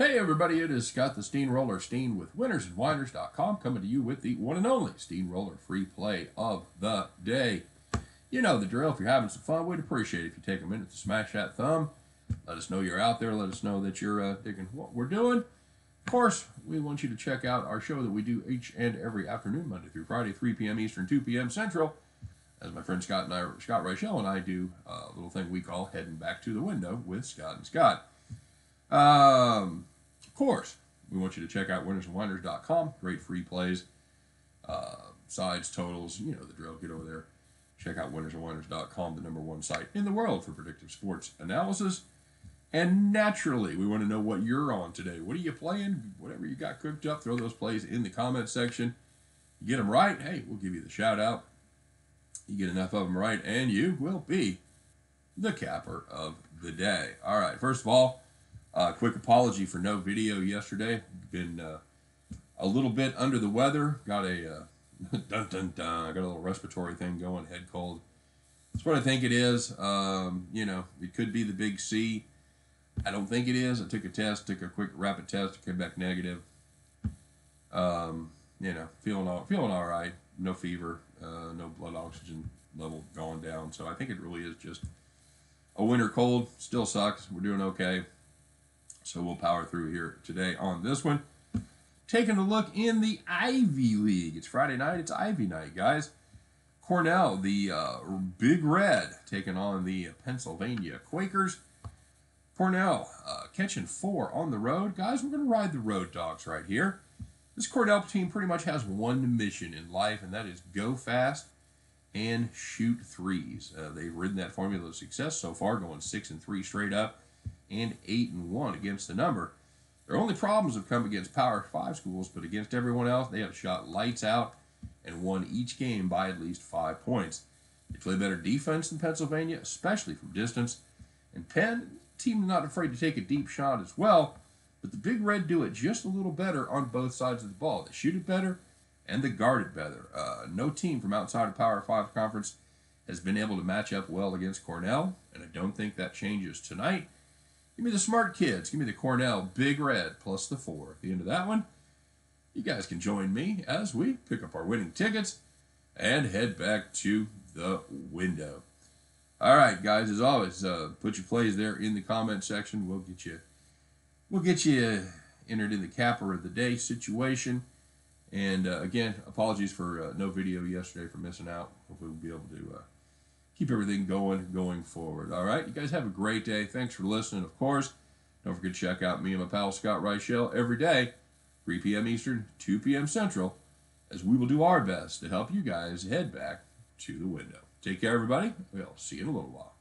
Hey everybody, it is Scott the Steamroller Steen with winnersandwhiners.com coming to you with the one and only Steamroller free play of the day. You know the drill. If you're having some fun, we'd appreciate it if you take a minute to smash that thumb. Let us know you're out there. Let us know that you're uh, digging what we're doing. Of course, we want you to check out our show that we do each and every afternoon, Monday through Friday, 3 p.m. Eastern, 2 p.m. Central. As my friend Scott and I, Scott Reichel and I do a little thing we call heading back to the window with Scott and Scott. Um, course, we want you to check out winnersandwhiners.com. Great free plays, uh, sides, totals. You know the drill. Get over there. Check out winnersandwhiners.com, the number one site in the world for predictive sports analysis. And naturally, we want to know what you're on today. What are you playing? Whatever you got cooked up, throw those plays in the comment section. You get them right, hey, we'll give you the shout out. You get enough of them right, and you will be the capper of the day. All right, first of all, uh, quick apology for no video yesterday. Been uh, a little bit under the weather. Got a uh, dun dun dun. I got a little respiratory thing going, head cold. That's what I think it is. Um, you know, it could be the big C. I don't think it is. I took a test, took a quick rapid test, came back negative. Um, you know, feeling all feeling all right. No fever, uh, no blood oxygen level going down. So I think it really is just a winter cold. Still sucks. We're doing okay. So we'll power through here today on this one. Taking a look in the Ivy League. It's Friday night. It's Ivy night, guys. Cornell, the uh, Big Red, taking on the Pennsylvania Quakers. Cornell uh, catching four on the road. Guys, we're going to ride the road dogs right here. This Cornell team pretty much has one mission in life, and that is go fast and shoot threes. Uh, they've ridden that formula of success so far, going six and three straight up, and eight and one against the number. Their only problems have come against Power Five schools, but against everyone else, they have shot lights out and won each game by at least five points. They play better defense than Pennsylvania, especially from distance. And Penn, team not afraid to take a deep shot as well, but the Big Red do it just a little better on both sides of the ball. They shoot it better and they guard it better. Uh, no team from outside of Power 5 Conference has been able to match up well against Cornell, and I don't think that changes tonight. Give me the smart kids. Give me the Cornell Big Red plus the four. At the end of that one, you guys can join me as we pick up our winning tickets and head back to the window. All right, guys. As always, uh, put your plays there in the comment section. We'll get you, we'll get you entered in the capper of the day situation. And uh, again, apologies for uh, no video yesterday for missing out. Hopefully, we'll be able to uh, keep everything going going forward. All right, you guys have a great day. Thanks for listening. Of course, don't forget to check out me and my pal Scott Reichel every day, 3 p.m. Eastern, 2 p.m. Central, as we will do our best to help you guys head back to the window. Take care, everybody. We'll see you in a little while.